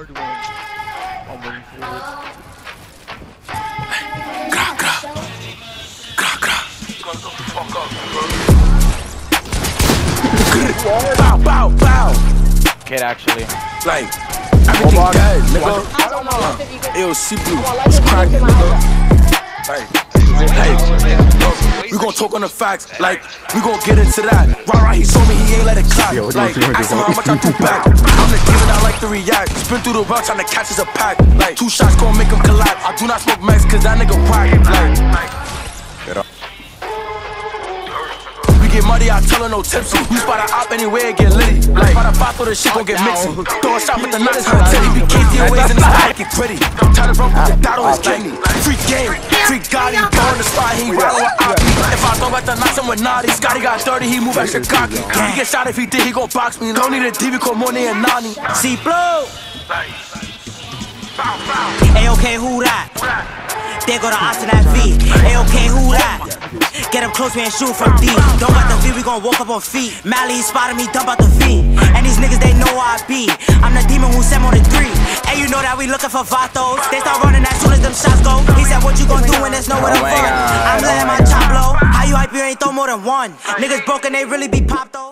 hard one. I'm waiting for it. Gra, gra. Gra, gra. Bow, bow, bow. Kid actually. Like, everything dead, nigga. Ew, see blue. It's cracking, nigga. Like, Hey, look, we gon' talk on the facts, like, we gon' get into that. Right, right, he told me he ain't let it clap. Yo, like, yo, yo, ask him yo. how much I do back. I'm the demon, I like to react. Spin through the world, tryna catch as a pack. Like, two shots gon' make him collapse. I do not smoke max, cause that nigga whack. Like, we get money, I tell her no tipsy. We spot a op anywhere get litty. Like, by the bottle, the shit gon' get mixy. Throw a shot with the nuts, her titty. Be KTOAs in his back, get pretty. Try to run with the dot on his kidney. Free game, free Gotti. Go on the spot, he rattle with Aki. If I throw at the nuts, I'm with naughty. Scotty got 30, he move extra cocky. He get shot if he did, he gon' box me. Don't need a DV, call Money and Nani. See blue. A-OK, who that? There go the odds to that V. A-OK, who that? Get him close, we ain't shoot from deep. Don't got the V, we gon' walk up on feet. Mally spotted me, dump out the V. And these niggas, they know I be. I'm the demon who sent on the three. And you know that we looking for vatos. They start running as as them shots go. He said, What you gon' do when there's nowhere to run? I'm letting my chop blow. How you hype, you ain't throw more than one. Niggas broken, they really be popped though.